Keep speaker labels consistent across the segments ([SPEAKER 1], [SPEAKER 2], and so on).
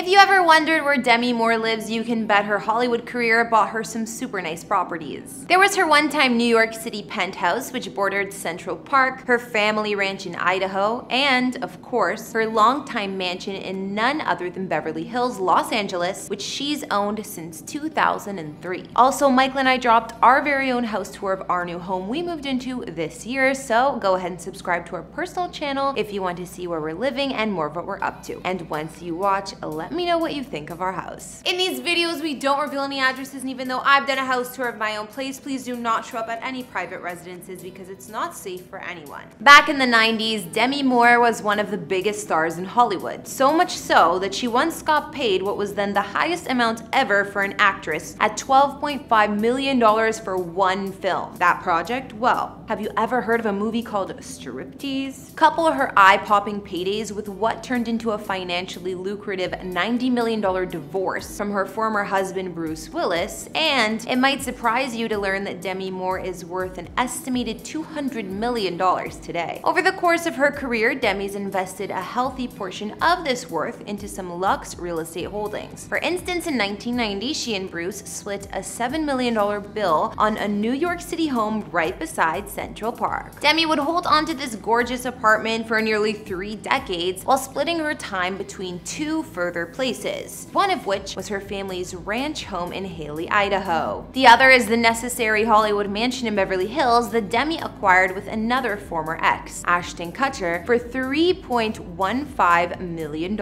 [SPEAKER 1] If you ever wondered where Demi Moore lives, you can bet her Hollywood career bought her some super nice properties. There was her one-time New York City penthouse, which bordered Central Park, her family ranch in Idaho, and, of course, her longtime mansion in none other than Beverly Hills, Los Angeles, which she's owned since 2003. Also, Michael and I dropped our very own house tour of our new home we moved into this year, so go ahead and subscribe to our personal channel if you want to see where we're living and more of what we're up to. And once you watch, let me know what you think of our house. In these videos, we don't reveal any addresses, and even though I've done a house tour of my own place, please do not show up at any private residences because it's not safe for anyone. Back in the 90s, Demi Moore was one of the biggest stars in Hollywood, so much so that she once got paid what was then the highest amount ever for an actress at $12.5 million for one film. That project? Well, have you ever heard of a movie called Striptease? Couple her eye-popping paydays with what turned into a financially lucrative $90 million divorce from her former husband Bruce Willis, and it might surprise you to learn that Demi Moore is worth an estimated $200 million today. Over the course of her career, Demi's invested a healthy portion of this worth into some luxe real estate holdings. For instance, in 1990, she and Bruce split a $7 million bill on a New York City home right beside Central Park. Demi would hold onto this gorgeous apartment for nearly three decades while splitting her time between two further places, one of which was her family's ranch home in Hailey, Idaho. The other is the necessary Hollywood mansion in Beverly Hills that Demi acquired with another former ex, Ashton Kutcher, for $3.15 million.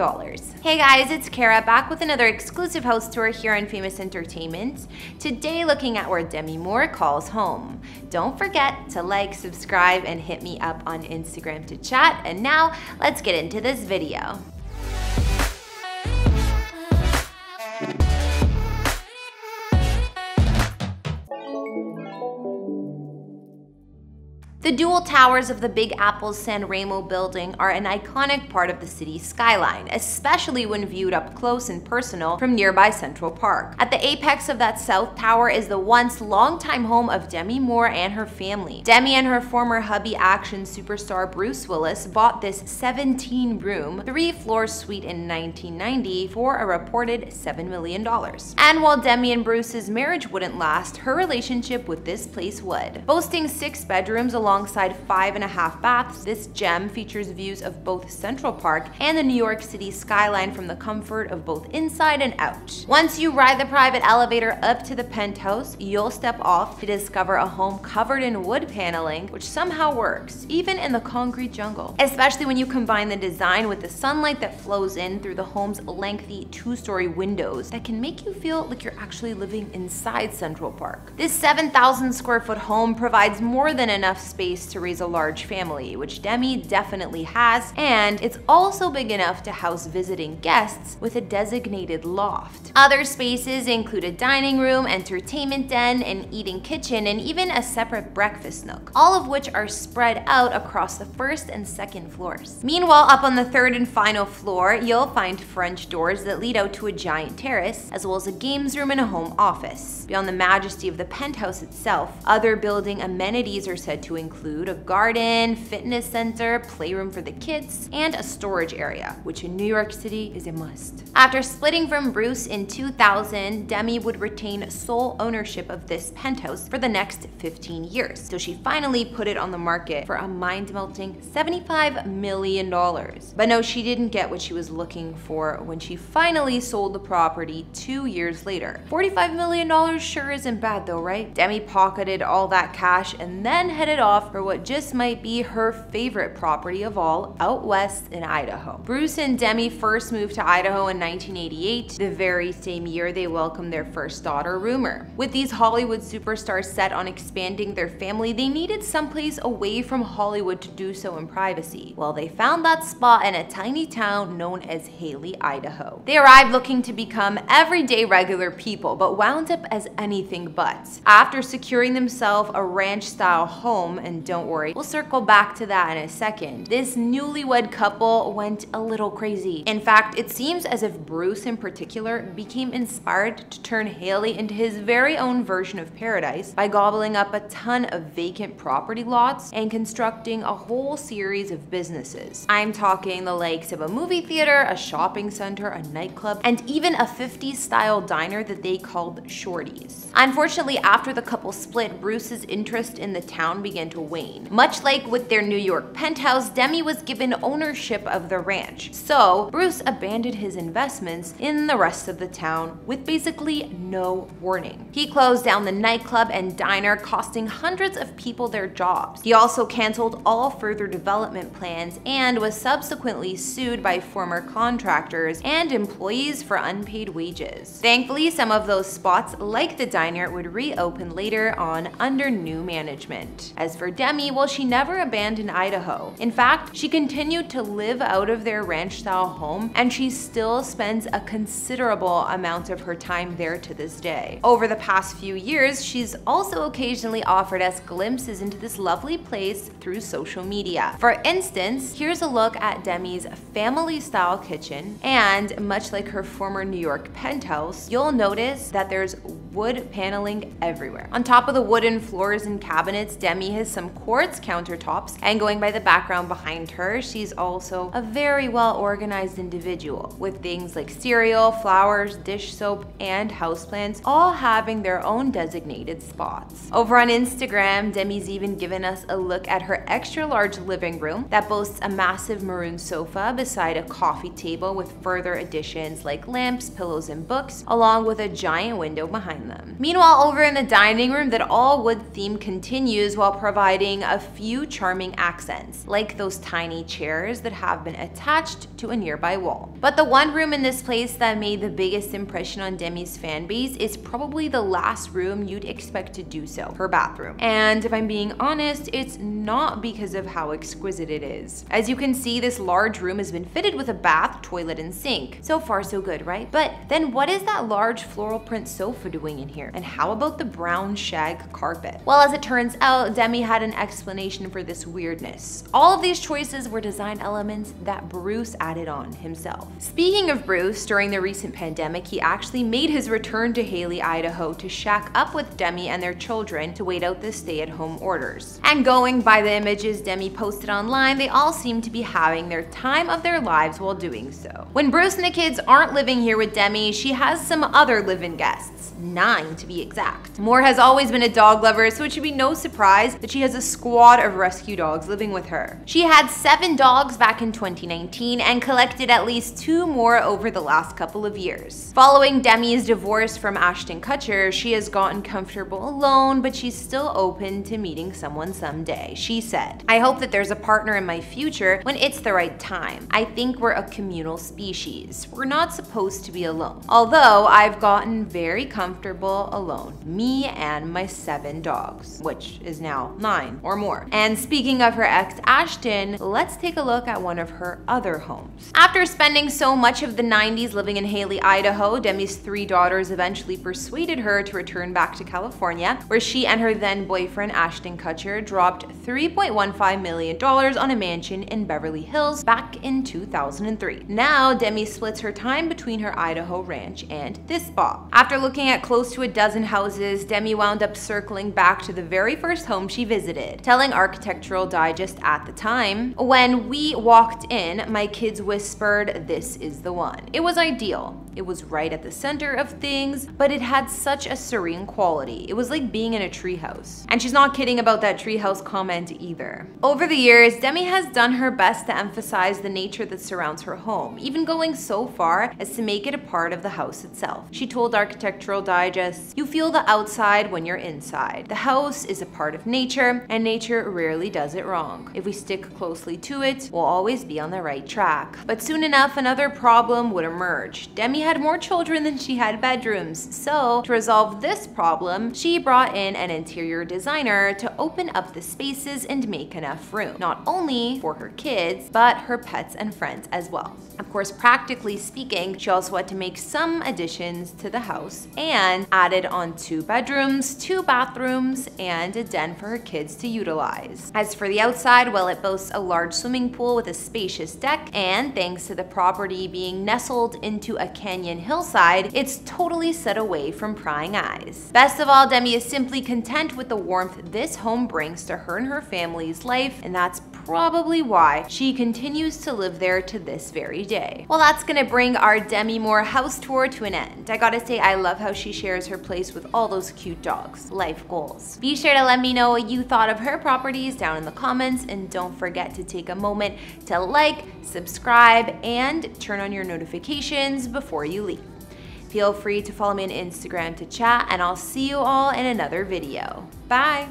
[SPEAKER 1] Hey guys, it's Kara back with another exclusive house tour here on Famous Entertainment. Today looking at where Demi Moore calls home. Don't forget to like, subscribe, and hit me up on Instagram to chat. And now let's get into this video. The dual towers of the Big Apple's San Remo building are an iconic part of the city's skyline, especially when viewed up close and personal from nearby Central Park. At the apex of that south tower is the once longtime home of Demi Moore and her family. Demi and her former hubby action superstar Bruce Willis bought this 17-room, three-floor suite in 1990 for a reported $7 million. And while Demi and Bruce's marriage wouldn't last, her relationship with this place would. Boasting six bedrooms along alongside five and a half baths, this gem features views of both Central Park and the New York City skyline from the comfort of both inside and out. Once you ride the private elevator up to the penthouse, you'll step off to discover a home covered in wood paneling, which somehow works, even in the concrete jungle. Especially when you combine the design with the sunlight that flows in through the home's lengthy two-story windows that can make you feel like you're actually living inside Central Park. This 7,000 square foot home provides more than enough space space to raise a large family, which Demi definitely has, and it's also big enough to house visiting guests with a designated loft. Other spaces include a dining room, entertainment den, an eating kitchen, and even a separate breakfast nook, all of which are spread out across the first and second floors. Meanwhile, up on the third and final floor, you'll find French doors that lead out to a giant terrace, as well as a games room and a home office. Beyond the majesty of the penthouse itself, other building amenities are said to include include a garden, fitness center, playroom for the kids, and a storage area, which in New York City is a must. After splitting from Bruce in 2000, Demi would retain sole ownership of this penthouse for the next 15 years. So she finally put it on the market for a mind-melting $75 million. But no, she didn't get what she was looking for when she finally sold the property two years later. $45 million sure isn't bad though, right? Demi pocketed all that cash and then headed off for what just might be her favorite property of all, out west in Idaho. Bruce and Demi first moved to Idaho in 1988, the very same year they welcomed their first daughter, Rumer. With these Hollywood superstars set on expanding their family, they needed someplace away from Hollywood to do so in privacy. Well, they found that spot in a tiny town known as Hailey, Idaho. They arrived looking to become everyday regular people, but wound up as anything but. After securing themselves a ranch-style home And don't worry, we'll circle back to that in a second. This newlywed couple went a little crazy. In fact, it seems as if Bruce in particular became inspired to turn Hailey into his very own version of paradise by gobbling up a ton of vacant property lots and constructing a whole series of businesses. I'm talking the likes of a movie theater, a shopping center, a nightclub, and even a 50s style diner that they called Shorty's. Unfortunately, after the couple split, Bruce's interest in the town began to wane. Much like with their New York penthouse, Demi was given ownership of the ranch. So Bruce abandoned his investments in the rest of the town with basically no warning. He closed down the nightclub and diner, costing hundreds of people their jobs. He also canceled all further development plans and was subsequently sued by former contractors and employees for unpaid wages. Thankfully, some of those spots, like the diner, would reopen later on under new management. As for Demi, well, she never abandoned Idaho. In fact, she continued to live out of their ranch-style home, and she still spends a considerable amount of her time there to this day. Over the past few years, she's also occasionally offered us glimpses into this lovely place through social media. For instance, here's a look at Demi's family-style kitchen, and much like her former New York penthouse, you'll notice that there's wood paneling everywhere. On top of the wooden floors and cabinets, Demi has some quartz countertops, and going by the background behind her, she's also a very well organized individual, with things like cereal, flowers, dish soap, and houseplants all having their own designated spots. Over on Instagram, Demi's even given us a look at her extra large living room that boasts a massive maroon sofa beside a coffee table with further additions like lamps, pillows, and books, along with a giant window behind them. Meanwhile, over in the dining room, that all wood theme continues while providing a few charming accents, like those tiny chairs that have been attached to a nearby wall. But the one room in this place that made the biggest impression on Demi's fan base is probably the last room you'd expect to do so, her bathroom. And if I'm being honest, it's not because of how exquisite it is. As you can see, this large room has been fitted with a bath, toilet, and sink. So far so good, right? But then what is that large floral print sofa doing in here? And how about the brown shag carpet? Well, as it turns out, Demi had an explanation for this weirdness. All of these choices were design elements that Bruce added on himself. Speaking of Bruce, during the recent pandemic, he actually made his return to Hailey, Idaho to shack up with Demi and their children to wait out the stay-at-home orders. And going by the images Demi posted online, they all seem to be having their time of their lives while doing so. When Bruce and the kids aren't living here with Demi, she has some other live-in guests, nine to be exact. Moore has always been a dog lover, so it should be no surprise that she has a squad of rescue dogs living with her. She had seven dogs back in 2019 and collected at least two more over the last couple of years. Following Demi's divorce from Ashton Kutcher, she has gotten comfortable alone, but she's still open to meeting someone someday. She said, I hope that there's a partner in my future when it's the right time. I think we're a communal species. We're not supposed to be alone. Although I've gotten very comfortable alone, me and my seven dogs, which is now nine or more. And speaking of her ex Ashton, let's take a look at one of her other homes. After spending so much of the 90s living in Hailey, Idaho, Demi's three daughters eventually persuaded her to return back to California, where she and her then boyfriend Ashton Kutcher dropped $3.15 million on a mansion in Beverly Hills back in 2003. Now, Demi splits her time between her Idaho ranch and this spot. After looking at close to a dozen houses, Demi wound up circling back to the very first home she visited, telling Architectural Digest at the time, When we walked in, my kids whispered, This is the one. It was ideal. It was right at the center of things, but it had such a serene quality. It was like being in a treehouse. And she's not kidding about that treehouse comment either. Over the years, Demi has done her best to emphasize the nature that surrounds her home, even going so far as to make it a part of the house itself. She told Architectural Digest, You feel the outside when you're inside. The house is a part of nature, and nature rarely does it wrong. If we stick closely to it, we'll always be on the right track. But soon enough, another problem would emerge. Demi had more children than she had bedrooms, so to resolve this problem, she brought in an interior designer to open up the spaces and make enough room, not only for her kids, but her pets and friends as well. Of course, practically speaking, she also had to make some additions to the house and added on two bedrooms, two bathrooms, and a den for her kids to utilize. As for the outside, well, it boasts a large swimming pool with a spacious deck, and thanks to the property being nestled into a canyon hillside, it's totally set away from prying eyes. Best of all, Demi is simply content with the warmth this home brings to her and her family's life, and that's probably why she continues to live there to this very day. Well, that's gonna bring our Demi Moore house tour to an end. I gotta say, I love how she shares her place with all those cute dogs. Life goals. Be sure to let me know what you thought of her properties down in the comments, and don't forget to take a moment to like, subscribe, and turn on your notifications before you leave. Feel free to follow me on Instagram to chat, and I'll see you all in another video. Bye!